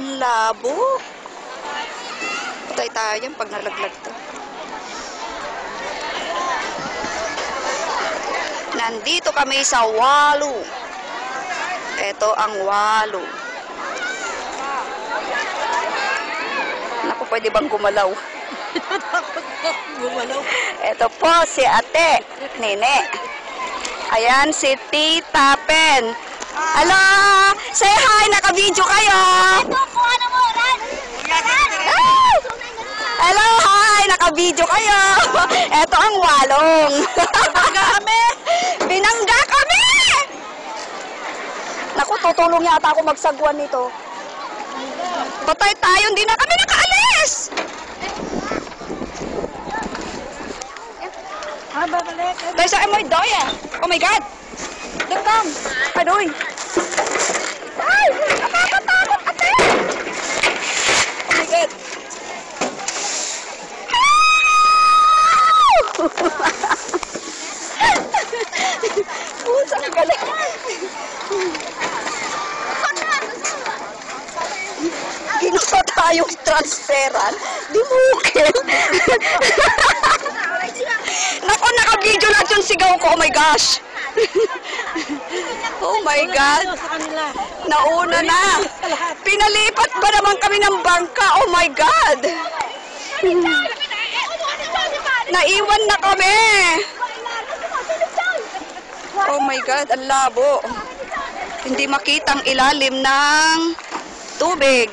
ang labo. Patay tayo yan pag nalaglag to. Nandito kami sa Walu. Ito ang Walu. Naku, pwede bang gumalaw? Gumalaw. Ito po si ate, Nene. Ayan si Tita Pen. Hello! Say hi! Naka-video kayo! Ah! Hello! Hi! Naka-video kayo! Ito ang walong. Binangga kami! Binangga kami! Naku, tutulong yata ako magsagwan nito. Patay tayo, hindi na kami nakaalis! Ah, babalik. Tayo sa Emoy Doya. Oh my God! Look come! Adoy! Ay! Pusa ang galing! Ginawa tayong transferan. Di mukil. Nako, naka-video lahat yung sigaw ko. Oh my gosh. oh my God. Nauna na. Pinalipat ba naman kami ng bangka? Oh my God. Naiwan na kami. Oh my God, ang labo. Hindi makita ang ilalim ng tubig.